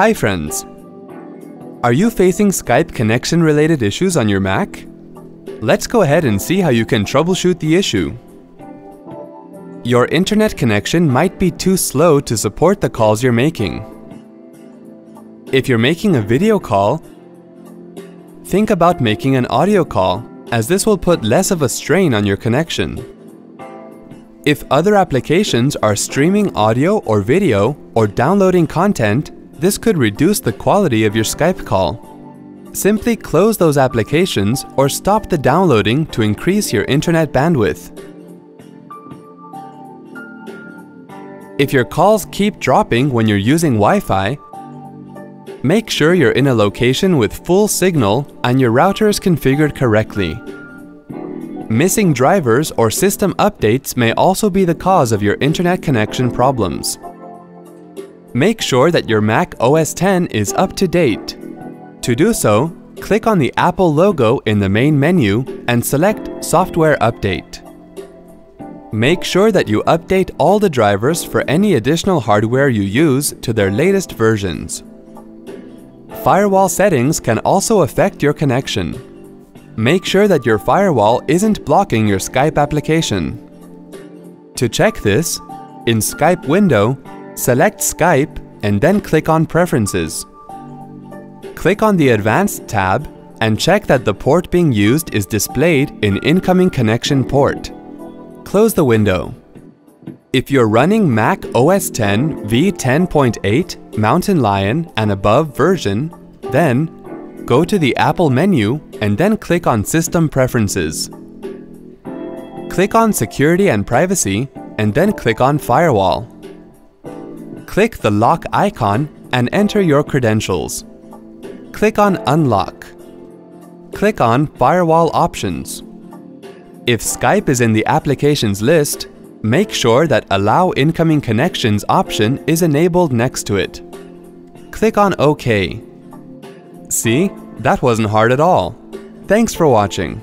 Hi friends! Are you facing Skype connection related issues on your Mac? Let's go ahead and see how you can troubleshoot the issue. Your internet connection might be too slow to support the calls you're making. If you're making a video call, think about making an audio call as this will put less of a strain on your connection. If other applications are streaming audio or video or downloading content, this could reduce the quality of your Skype call. Simply close those applications or stop the downloading to increase your internet bandwidth. If your calls keep dropping when you're using Wi-Fi, make sure you're in a location with full signal and your router is configured correctly. Missing drivers or system updates may also be the cause of your internet connection problems. Make sure that your Mac OS X is up to date. To do so, click on the Apple logo in the main menu and select Software Update. Make sure that you update all the drivers for any additional hardware you use to their latest versions. Firewall settings can also affect your connection. Make sure that your firewall isn't blocking your Skype application. To check this, in Skype window, Select Skype and then click on Preferences. Click on the Advanced tab and check that the port being used is displayed in Incoming Connection port. Close the window. If you're running Mac OS X v10.8 Mountain Lion and above version, then go to the Apple menu and then click on System Preferences. Click on Security and Privacy and then click on Firewall click the lock icon and enter your credentials. Click on Unlock. Click on Firewall Options. If Skype is in the applications list, make sure that Allow Incoming Connections option is enabled next to it. Click on OK. See? That wasn't hard at all. Thanks for watching.